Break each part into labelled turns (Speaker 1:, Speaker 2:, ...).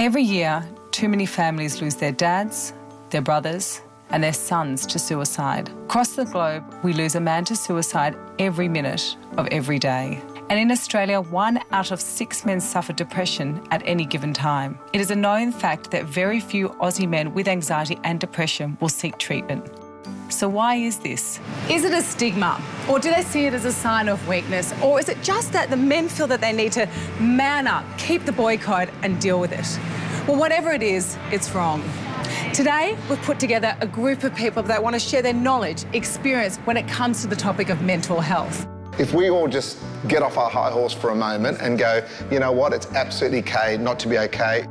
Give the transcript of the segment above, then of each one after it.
Speaker 1: Every year, too many families lose their dads, their brothers, and their sons to suicide. Across the globe, we lose a man to suicide every minute of every day. And in Australia, one out of six men suffer depression at any given time. It is a known fact that very few Aussie men with anxiety and depression will seek treatment. So, why is this? Is it a stigma? Or do they see it as a sign of weakness? Or is it just that the men feel that they need to man up, keep the boycott and deal with it? Well, whatever it is, it's wrong. Today, we've put together a group of people that want to share their knowledge, experience when it comes to the topic of mental health.
Speaker 2: If we all just get off our high horse for a moment and go, you know what, it's absolutely okay not to be okay.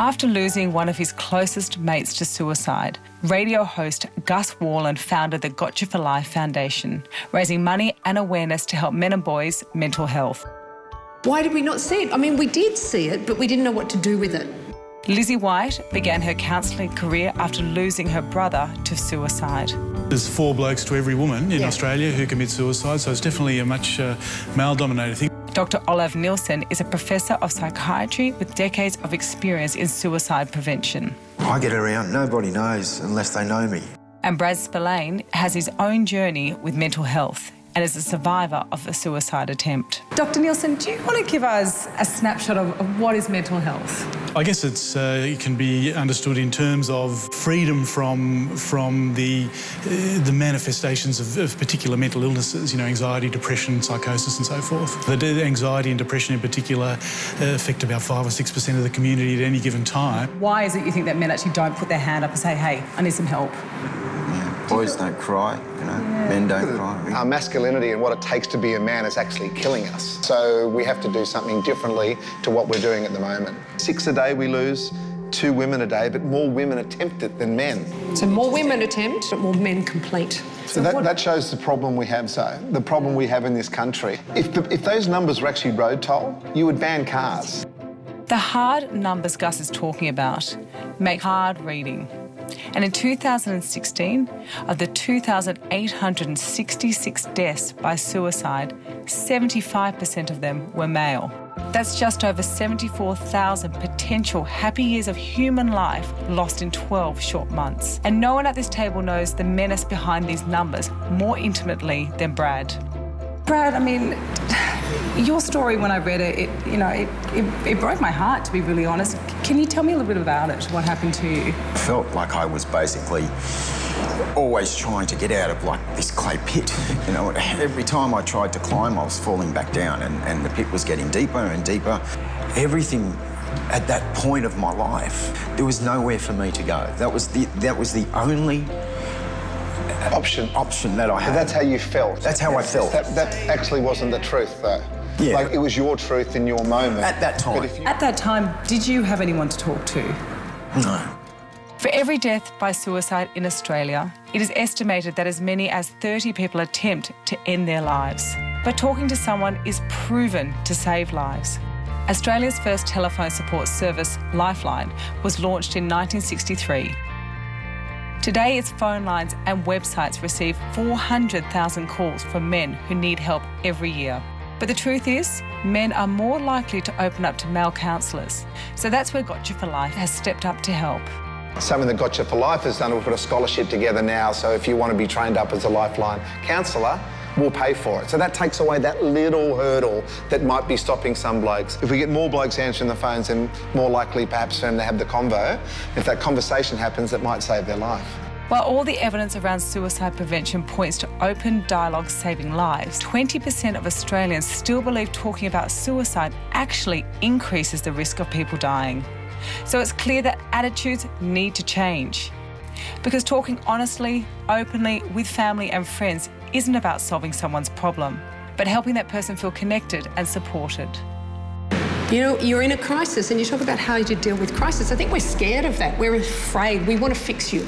Speaker 1: After losing one of his closest mates to suicide, radio host Gus Worland founded the Gotcha for Life Foundation, raising money and awareness to help men and boys' mental health.
Speaker 3: Why did we not see it? I mean, we did see it, but we didn't know what to do with it.
Speaker 1: Lizzie White began her counselling career after losing her brother to suicide.
Speaker 4: There's four blokes to every woman in yeah. Australia who commit suicide, so it's definitely a much uh, male dominated thing.
Speaker 1: Dr. Olav Nielssen is a professor of psychiatry with decades of experience in suicide prevention.
Speaker 5: I get around, nobody knows unless they know me.
Speaker 1: And Brad Spillane has his own journey with mental health and is a survivor of a suicide attempt. Dr. Nielssen, do you want to give us a snapshot of, of what is mental health?
Speaker 4: I guess it's uh, it can be understood in terms of freedom from from the uh, the manifestations of, of, particular mental illnesses, you know, anxiety, depression, psychosis, and so forth. The anxiety and depression in particular uh, affect about five or six percent of the community at any given time.
Speaker 1: Why is it you think that men actually don't put their hand up and say, "Hey, I need some help"?
Speaker 5: Boys don't cry, you know, yeah. men don't cry.
Speaker 2: Our masculinity and what it takes to be a man is actually killing us. So we have to do something differently to what we're doing at the moment. Six a day we lose, two women a day, but more women attempt it than men.
Speaker 3: So more women attempt, but more men complete.
Speaker 2: So that, that shows the problem we have, so the problem we have in this country. If, the, if those numbers were actually road toll, you would ban cars.
Speaker 1: The hard numbers Gus is talking about make hard reading. And in 2016, of the 2,866 deaths by suicide, 75% of them were male. That's just over 74,000 potential happy years of human life lost in 12 short months. And no one at this table knows the menace behind these numbers more intimately than Brad. Brad, I mean, your story when I read it, it you know, it, it, it, broke my heart, to be really honest. Can you tell me a little bit about it, what happened to you?
Speaker 5: I felt like I was basically always trying to get out of like this clay pit. You know, every time I tried to climb, I was falling back down and, and the pit was getting deeper and deeper. Everything at that point of my life, there was nowhere for me to go. That was the, that was the only
Speaker 2: option
Speaker 5: option that I had.
Speaker 2: But that's how you felt.
Speaker 5: That's how I felt.
Speaker 2: That, that actually wasn't the truth, though.
Speaker 5: Yeah.
Speaker 2: Like it was your truth in your moment.
Speaker 5: At that time.
Speaker 1: You... At that time, did you have anyone to talk to?
Speaker 5: No.
Speaker 1: For every death by suicide in Australia, it is estimated that as many as 30 people attempt to end their lives. But talking to someone is proven to save lives. Australia's first telephone support service, Lifeline, was launched in 1963 Today, its phone lines and websites receive 400,000 calls from men who need help every year. But the truth is, men are more likely to open up to male counsellors. So that's where Gotcha for Life has stepped up to help.
Speaker 2: Something that Gotcha for Life has done, we've put a scholarship together now. So if you want to be trained up as a lifeline counsellor, we'll pay for it. So that takes away that little hurdle that might be stopping some blokes. If we get more blokes answering the phones, then more likely perhaps for them to have the convo. If that conversation happens, it might save their life.
Speaker 1: While all the evidence around suicide prevention points to open dialogue saving lives, 20% of Australians still believe talking about suicide actually increases the risk of people dying. So it's clear that attitudes need to change. Because talking honestly, openly, with family and friends isn't about solving someone's problem, but helping that person feel connected and supported.
Speaker 3: You know, you're in a crisis and you talk about how you deal with crisis. I think we're scared of that. We're afraid. We want to fix you.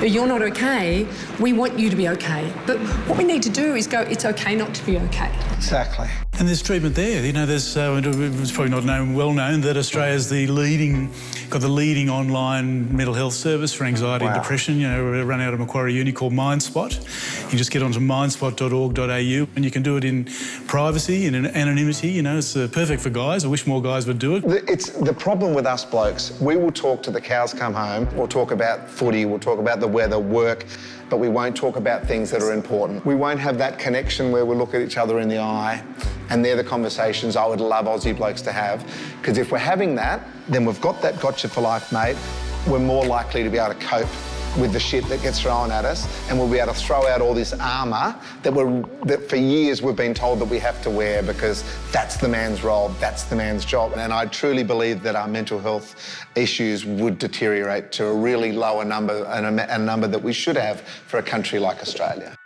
Speaker 3: You're not okay. We want you to be okay. But what we need to do is go, it's okay not to be okay.
Speaker 2: Exactly.
Speaker 4: And there's treatment there. You know, there's uh, it's probably not known, well known that Australia's the leading, got the leading online mental health service for anxiety wow. and depression. You know, run out of Macquarie Uni called MindSpot. You just get onto mindspot.org.au and you can do it in privacy and in anonymity. You know, it's uh, perfect for guys. I wish more guys would do it.
Speaker 2: It's the problem with us blokes. We will talk to the cows come home. We'll talk about footy. We'll talk about the weather, work, but we won't talk about things that are important. We won't have that connection where we look at each other in the eye, and they're the conversations I would love Aussie blokes to have. Because if we're having that, then we've got that gotcha for life, mate. We're more likely to be able to cope with the shit that gets thrown at us, and we'll be able to throw out all this armour that we're that for years we've been told that we have to wear because that's the man's role, that's the man's job. And I truly believe that our mental health issues would deteriorate to a really lower number and a, number that we should have for a country like Australia.